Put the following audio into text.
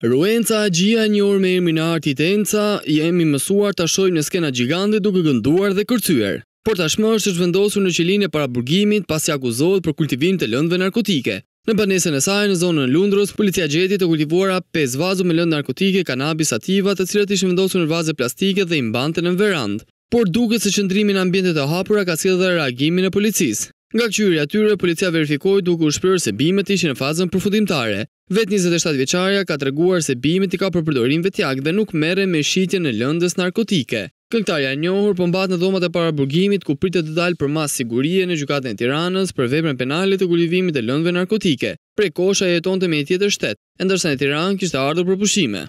Ruensa Haxhia e njohur me emrin e artit Enca, jemi mësuar ta shohim në skena gjigande duke kënduar dhe kërcyer. Por tashmë është zhvendosur në qelinë e paraburgimit pasi akuzohet për kultivim të lëndëve narkotike. Në banesën e saj në zonën e Lundrës, policia gjeti të kultivuara pesë vazo me lëndë narkotike, kanabis sativa, të cilat ishin vendosur në vaze plastike dhe i mbante në verandë. Por duket se qëndrimi në ambiente të hapura ka sjellë dhe reagimin e policisë. Nga këqyrja e tyre, policia verifikoi duke u shprehur se bimët ishin në fazën përfundimtare. Vetë njëzet e shtatë vjeçarja ka treguar se bimët i ka për përdorim vetjak dhe nuk merrej me shitjen e lëndës narkotike. Këngëtarja e njohur po mbahet në dhomat e paraburgimit ku pritet të dalë për masë sigurie në Gjykatën e Tiranës për veprën penale të kultivimit të lëndëve narkotike. Prej kohësh ajo jetonte në një tjetër shtet, e ndërsa në Tiranë kishte ardhur për pushime.